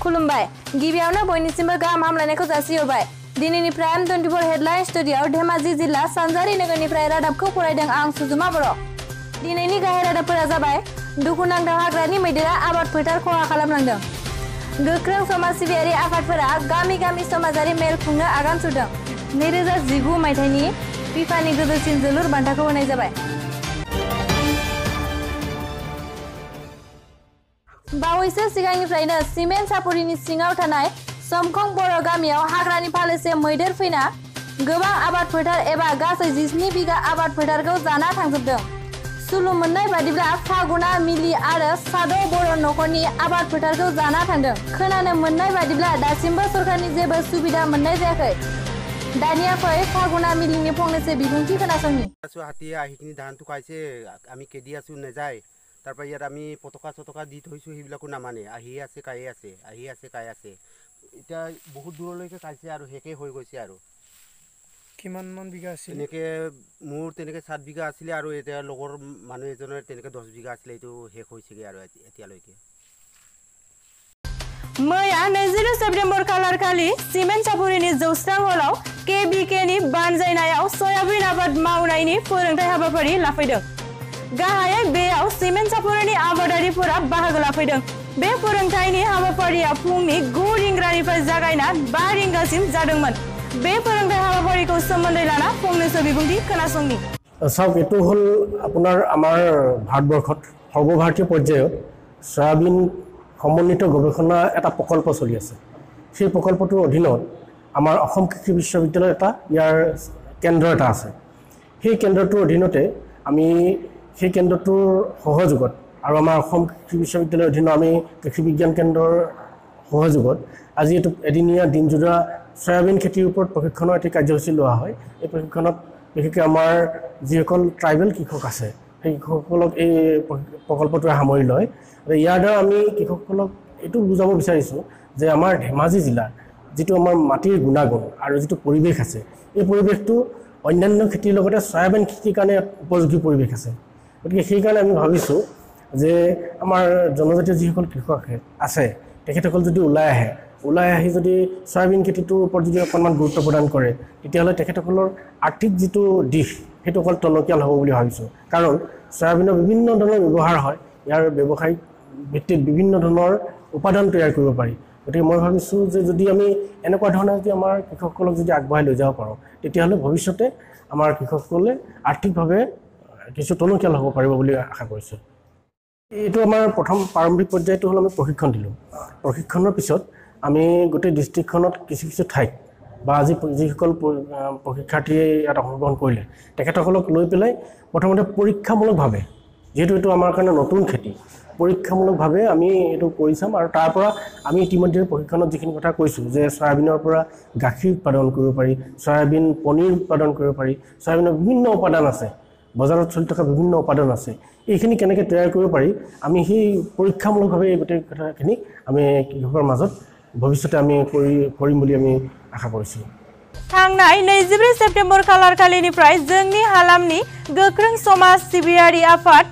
खुलुमबाय गिबियावनो बयनिसिमबो गाहाम हामलायनायखौ जासिहरबाय दिनैनिफ्राय एम टुइन्टिफोर हेडलाइन स्टुडिय'आव धेमाजि जिल्ला सानजारि नोगोरनिफ्राय रादाबखौ फरायदों आं सुजुमा बर' दिनैनि गाहाय रादाबफोरा जाबाय दुखुनांथाव हाग्रानि मैदेरा आबाद फोथार खहा खालामलांदों गोख्रों समाज सिबियारि आफादफोरा गामि गामि समाजारि मेल खुंनो आगान सुरदों नैरोजा जिगु मायथाइनि फिफानि गोजौसिन जोलुर बान्थाखौ होनाय जाबाय बावैसो सिगांनिफ्रायनो सिमेन्ट सापरिनि सिङाव थानाय समखं बर' गामियाव हाग्रानि फालोसे मैदेर फैना गोबां आबाद फोथार एबा गासै जिस्नि बिगा आबाद फोथारखौ जाना थांजोबदों सुलु मोननाय बादिब्ला फागुना मिलि आरो साद' बर' न'खरनि आबाद फोथारखौ जाना थांदों खोनानो मोननाय बादिब्ला दासिमबो सरकारनि जेबो सुबिदा मोननाय जायाखै दानिया फै फागुना मिलिनि फंनैसो बिबुंथि खोनासंनि আছো হাতীয়ে আহি কিনি ধানটো খাইছে আমি কেদি আছো নাযায় তাৰপৰা ইয়াত আমি পতকা চতকা দি থৈছোঁ সেইবিলাকো নামানে আহি আছে কায়ে আছে আহি আছে কাই আছে এতিয়া বহুত দূৰলৈকে খাইছে আৰু শেষেই হৈ গৈছে আৰু কিমান মান বিঘা আছিল তেনেকৈ মোৰ তেনেকৈ সাত বিঘা আছিলে আৰু এতিয়া লগৰ মানুহ এজনৰ তেনেকৈ দহ বিঘা আছিলে এইটো শেষ হৈছেগৈ আৰু এতি- এতিয়ালৈকে मैया नैजिद' सेप्तेम्बर खालारखालि सिमेन्ट सापुरिनि जौस्रां हलाव के बि केनि बानजायनायाव सयाबिन आबाद मावनायनि फोरोंथाय हाबाफारि लाफैदों गाहायै बेयाव सिमेन्ट सापुरिनि आबादारिफोरा बाहागो लाफैदों बे फोरोंथायनि हाबाफारिया फुंनि गु रिंगानिफ्राय जागायना बा रिंगासिम जादोंमोन बे फोरोंथाय हाबाफारिखौ सोमोन्दै लाना फंनैसो बिबुंथि खोनासंनि চাওক এইটো হ'ল আপোনাৰ আমাৰ ভাৰতবৰ্ষত সৰ্বভাৰতীয় পৰ্যায়ত চয়াবিন সমন্বিত গৱেষণা এটা প্ৰকল্প চলি আছে সেই প্ৰকল্পটোৰ অধীনত আমাৰ অসম কৃষি বিশ্ববিদ্যালয়ৰ এটা ইয়াৰ কেন্দ্ৰ এটা আছে সেই কেন্দ্ৰটোৰ অধীনতে আমি সেই কেন্দ্ৰটোৰ সহযোগত আৰু আমাৰ অসম কৃষি বিশ্ববিদ্যালয়ৰ অধীনত আমি কৃষি বিজ্ঞান কেন্দ্ৰৰ সহযোগত আজি এইটো এদিনীয়া দিনজোৰা চয়াবিন খেতিৰ ওপৰত প্ৰশিক্ষণৰ এটি কাৰ্যসূচী লোৱা হয়। এই প্ৰশিক্ষণত বিশেষকৈ আমাৰ যিসকল ট্ৰাইবেল কৃষক আছে সেই কৃষকসকলক এই প্ৰকল্পটোৱে সামৰি লয়। আৰু ইয়াৰ দ্বাৰা আমি কৃষকসকলক এইটো বুজাব বিচাৰিছোঁ যে আমাৰ ধেমাজি জিলাৰ যিটো আমাৰ মাটিৰ গুণাগুণ আৰু যিটো পৰিৱেশ আছে এই পৰিৱেশটো অন্যান্য খেতিৰ লগতে চয়াবিন খেতিৰ কাৰণে উপযোগী পৰিৱেশ আছে। গতিকে সেইকাৰণে আমি ভাবিছোঁ যে আমাৰ জনজাতীয় যিসকল কৃষক আছে তেখেতসকল যদি ওলাই আহে ওলাই আহি যদি চয়াবিন খেতিটোৰ ওপৰত যদি অকণমান গুৰুত্ব প্ৰদান কৰে তেতিয়াহ'লে তেখেতসকলৰ আৰ্থিক যিটো দিশ সেইটো অকল টনকিয়াল হ'ব বুলি ভাবিছোঁ। কাৰণ চয়াবিনৰ বিভিন্ন ধৰণৰ ব্যৱহাৰ হয় ইয়াৰ ব্যৱসায়িক ভিত্তিত বিভিন্ন ধৰণৰ উপাদান তৈয়াৰ কৰিব পাৰি। গতিকে মই ভাবিছোঁ যে যদি আমি এনেকুৱা ধৰণে যদি আমাৰ কৃষকসকলক যদি আগবঢ়াই লৈ যাব পাৰোঁ তেতিয়াহ'লে ভৱিষ্যতে আমাৰ কৃষকসকলে আৰ্থিকভাৱে কিছু টনকিয়াল হ'ব পাৰিব বুলি আশা কৰিছোঁ। এইটো আমাৰ প্ৰথম প্ৰাৰম্ভিক পৰ্যায়টো হ'ল আমি প্ৰশিক্ষণ দিলোঁ। প্ৰশিক্ষণৰ পিছত আমি গোটেই ডিষ্ট্ৰিক্টখনত কিছু কিছু ঠাইত বা আজি যিসকল প্ৰশিক্ষাৰ্থীয়ে ইয়াত অংশগ্ৰহণ কৰিলে তেখেতসকলক লৈ পেলাই প্ৰথমতে পৰীক্ষামূলকভাৱে যিহেতু এইটো আমাৰ কাৰণে নতুন খেতি পৰীক্ষামূলকভাৱে আমি এইটো কৰি চাম আৰু তাৰ পৰা আমি ইতিমধ্যে প্ৰশিক্ষণত যিখিনি কথা কৈছোঁ যে চয়াবিনৰ পৰা গাখীৰ উৎপাদন কৰিব পাৰি চয়াবিন পনীৰ উৎপাদন কৰিব পাৰি চয়াবিনৰ বিভিন্ন উপাদান আছে। বজাৰত চলি থকা বিভিন্ন উপাদান আছে এইখিনি কেনেকৈ তৈয়াৰ কৰিব পাৰি আমি সেই পৰীক্ষামূলকভাৱে এই গোটেই কথাখিনি আমি কৃষকৰ মাজত ভৱিষ্যতে আমি কৰি কৰিম বুলি আমি আশা কৰিছোঁ थांनाय नैजिब्रै सेप्तेम्बर खालारखालिनिफ्राय जोंनि हालामनि गोख्रों समाज सिबियारि आफाद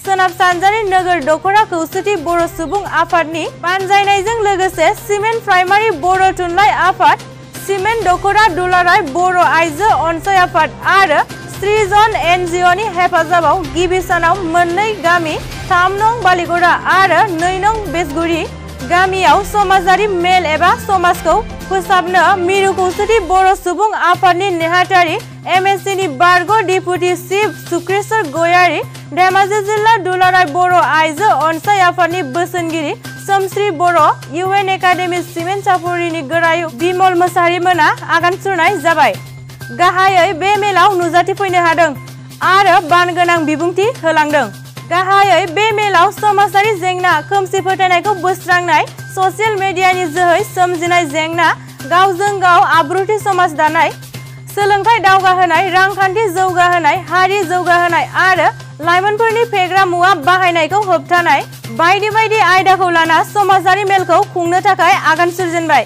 सोनाब सानजारि नोगोर दख'रा खौसेथि बर' सुबुं आफादनि बानजायनायजों लोगोसे सिमेन्ट प्राइमारि बर' थुनलाइ आफाद सिमेन्ट दख'रा दुलाराय बर' आइजो अनसाय आफाद आरो सृजन एनजिअनि हेफाजाबाव गिबि सानाव मोननै गामि थाम नं बालिगरा आरो नै नं बेसगुरि गामियाव समाजारि मेल एबा समाजखौ फोसाबनो मिरु खौसेथि बर' सुबुं आफादनि नेहाथारि एम एस सिनि बारग' डिपुटि चिफ सुक्रेश्वर गयारि, धेमाजि जिल्ला दुलाराय बर' आइजो अनसाय आफादनि बोसोनगिरि सोमश्री बर' इउ एन एकाडेमि सिमेन्ट सापुरिनि गोरायुं बिमल मोसाहारिमोना आगान सुरनाय जाबाय। गाहायै बे मेलाव नुजाथिफैनो हादों आरो बानगोनां बिबुंथि होलांदों। गाहायै बे मेलाव समाजारि जेंना खोमसि फोथायनायखौ बोस्रांनाय, ससियेल मेडियानि जोहै सोमजिनाय जेंना, गावजों गाव आब्रुथि समाज दानाय, सोलोंथाइ दावगाहोनाय, रांखान्थि जौगाहोनाय, हारि जौगाहोनाय आरो लाइमोनफोरनि फेग्रा मुवा बाहायनायखौ होबथानाय बायदि बायदि आयदाखौ लाना समाजारि मेलखौ खुंनो थाखाय आगान सुरजेनबाय।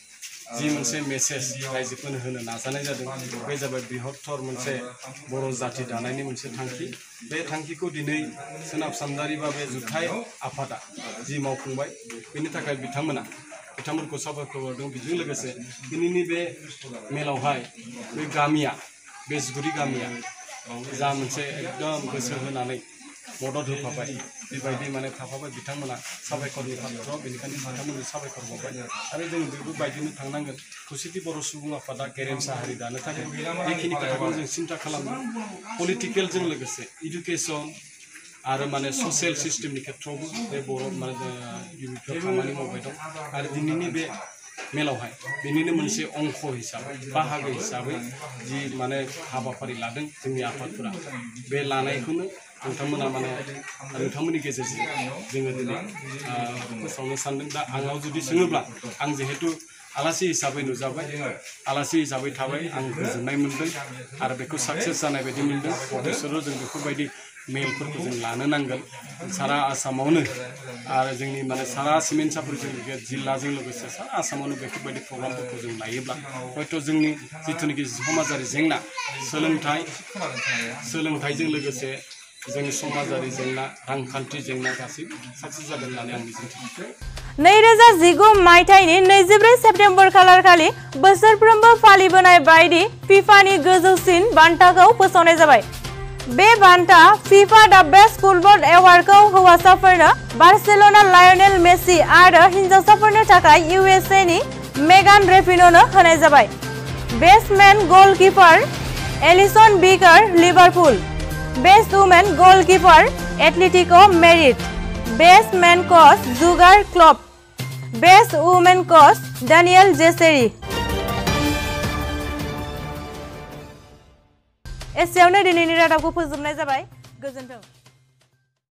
जि मोनसे मेसेज रायजोफोरनो होनो नाजानाय जादों बे जाबाय बृहत्तर मोनसे बर' जाथि दानायनि मोनसे थांखि बे थांखिखौ दिनै सोनाब सानजारि बा बे जुथाइ आफादा जि मावफुंबाय बेनि थाखाय बिथांमोना बिथांमोनखौ साबायखर बावदों बेजों लोगोसे दिनैनि बे मेलावहाय बे गामिया बे जिगुरि गामिया जा मोनसे एकदम गोसो होनानै मदद होफाबाय बेबायदि माने थाफाबाय बिथांमोना साबायखरनि पात्र बेनिखायनो बिथांमोननि साबायखर बावबाय आरो जों बेफोरबायदिनो थांनांगोन खौसेथि बर' सुबुं आफादा गेरेमसा हारि दानो थाखाय बेखिनि खोथाखौ जों सिन्था खालामदों पलिटिकेलजों लोगोसे इडुकेसन आरो माने ससियेल सिस्टेमनि खेथ्रआवबो बे बर' माने बेफोर खामानि मावबाय दं आरो दिनैनि बे मेलावहाय बेनिनो मोनसे अंख हिसाबै बाहागो हिसाबै जि माने हाबाफारि लादों जोंनि आफादफोरा बे लानायखौनो नोंथांमोना माने नोंथांमोननि गेजेरजों जोङो दिनै फोसावनो सानदों दा आंनाव जुदि सोङोब्ला आं जिहेतु आलासि हिसाबै नुजाबाय आलासि हिसाबै थाबाय आं गोजोननाय मोनदों आरो बेखौ साक्सेस जानाय बायदि मोनदों भबिष्यतआव जों बेफोरबायदि मेलफोरखौ जों लानो नांगोन सारा आसामावनो आरो जोंनि माने सारा सिमेन्साफोरजों जिल्लाजों लोगोसे सारा आसामावनो बेफोरबायदि प्रग्रामफोरखौ जों लायोब्ला हयथ' जोंनि जिथुनाखि समाजारि जेंना सोलोंथाइ सोलोंथाइजों लोगोसे जोंनि समाजारि जेंना रांखान्थि जेंना गासैबो साक्सेस जागोन होननानै आं मिजिंथियो नैरोजा जिगु मायथाइनि नैजिब्रै सेप्तेम्बर खालारखालि बोसोरफ्रोमबो फालिबोनाय बायदि फिफानि गोजौसिन बान्थाखौ फोसावनाय जाबाय बे बान्था फिफा दा बेस्ट फुटबल एवार्डखौ हौवासाफोरनो बार्सेलना लायनेल मेसि आरो हिन्जावसाफोरनो थाखाय इउएसए नि मेगान रेपिनोनो होनाय जाबाय best main goalkeeper Allison बिकार Liverpool Best Woman Goalkeeper Atletico Merit Best Man Coach Jugar Klopp Best Woman Coach Daniel Jesseri एसेयावनो दिनैनि रादाबखौ फोजोबनाय जाबाय गोजोन्थों